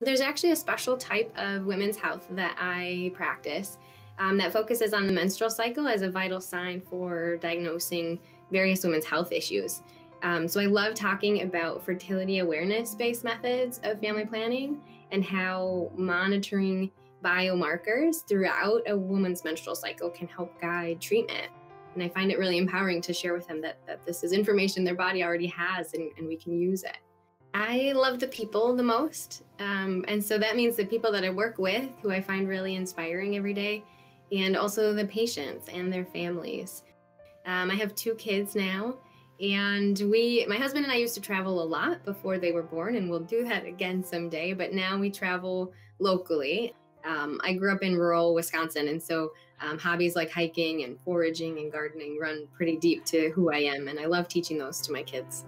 There's actually a special type of women's health that I practice um, that focuses on the menstrual cycle as a vital sign for diagnosing various women's health issues. Um, so I love talking about fertility awareness based methods of family planning and how monitoring biomarkers throughout a woman's menstrual cycle can help guide treatment. And I find it really empowering to share with them that, that this is information their body already has and, and we can use it. I love the people the most. Um, and so that means the people that I work with, who I find really inspiring every day, and also the patients and their families. Um, I have two kids now, and we, my husband and I used to travel a lot before they were born, and we'll do that again someday. But now we travel locally. Um, I grew up in rural Wisconsin, and so um, hobbies like hiking and foraging and gardening run pretty deep to who I am, and I love teaching those to my kids.